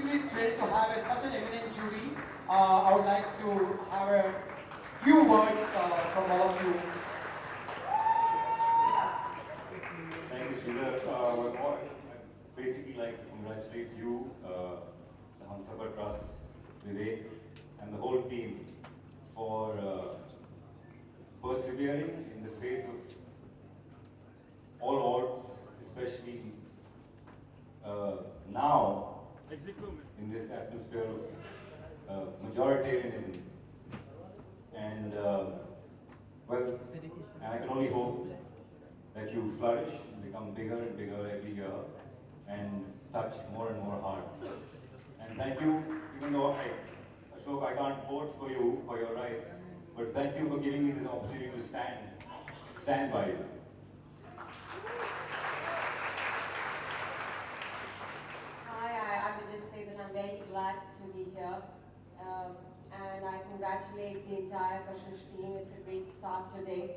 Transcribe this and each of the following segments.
extremely thrilled to have a, such an eminent jury. Uh, I would like to have a few words uh, from all of you. Thank you, Sridhar. Uh, I'd basically like to congratulate you, uh, the Humsafar Trust, Vivek, and the whole team for uh, persevering in the face of all odds, especially uh, now in this atmosphere of uh, majoritarianism. And uh, well, and I can only hope that you flourish, and become bigger and bigger every year, and touch more and more hearts. And thank you, even though I, Ashok, I can't vote for you for your rights, but thank you for giving me this opportunity to stand, stand by you. Hi, I, I would just say that I'm very glad to be here. Um, and I congratulate the entire Kashish team. It's a great start today.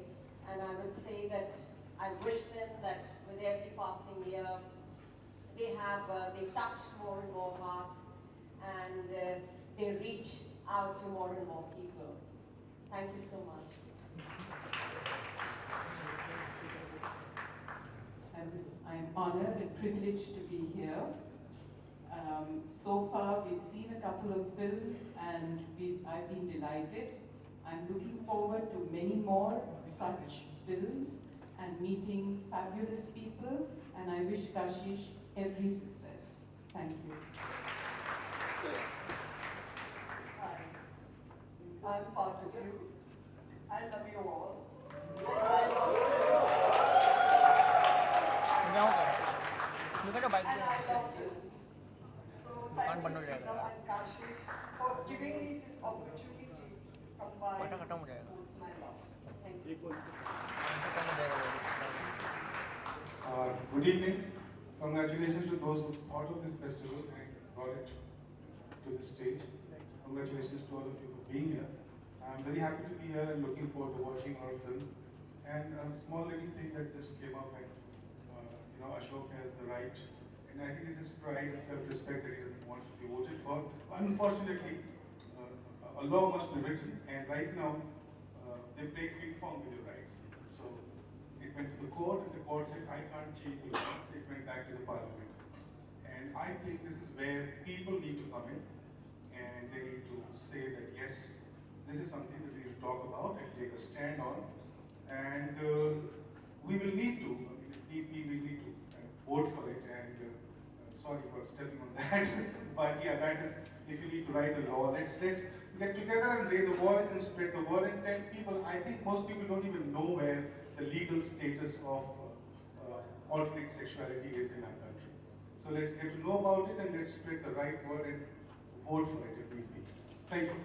And I would say that I wish them that with every passing year, they have, uh, they touch more and more hearts and uh, they reach out to more and more people. Thank you so much. I'm, I'm honored and privileged to be. Um, so far, we've seen a couple of films and we I've been delighted. I'm looking forward to many more such films and meeting fabulous people and I wish Kashish every success. Thank you. Hi, I'm part of you. I love you all. And I love films. And I love films. So thank you, Srina and Kashi, for giving me this opportunity to combine both my loves. Thank you. Uh, Good evening. Congratulations to those who thought of this festival and brought it to the stage. Congratulations to all of you for being here. I'm very happy to be here and looking forward to watching our films. And a small little thing that just came up and, uh, you know, Ashok has the right, and I think it's his pride and self-respect that he doesn't want to be voted for. Unfortunately, uh, a law must be written, and right now, uh, they play ping pong with your rights. So it went to the court, and the court said, I can't change the law, so it went back to the parliament. And I think this is where people need to come in, and they need to say that, yes, this is something that we need to talk about and take a stand on. And uh, we will need to, I mean, if need be, we need to uh, vote for it, and uh, uh, sorry for stepping on that, but yeah, that is, if you need to write a law, let's, let's get together and raise a voice and spread the word and tell people, I think most people don't even know where the legal status of uh, uh, alternate sexuality is in our country. So let's get to know about it and let's spread the right word and vote for it if need be. Thank you.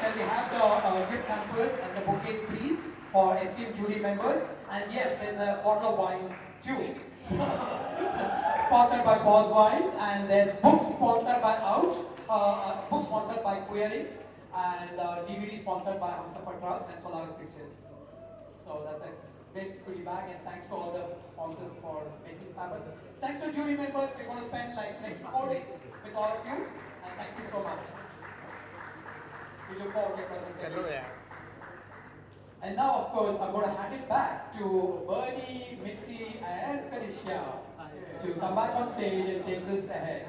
Can we have the uh, gift and the bouquets, please, for esteemed jury members? And yes, there's a bottle of wine too. sponsored by Pause and there's books sponsored by Out, uh, uh, book sponsored by Query, and uh, DVD sponsored by Humsafar Trust and Solaris Pictures. So that's a big goodie bag, and thanks to all the sponsors for making this happen. Thanks to jury members. We're going to spend like next four days with all of you, and thank you so much. We look forward to your presence. every day. And now, of course, I'm going to hand it back to Bernie, Mitzi, and Felicia to come back on stage and take this ahead.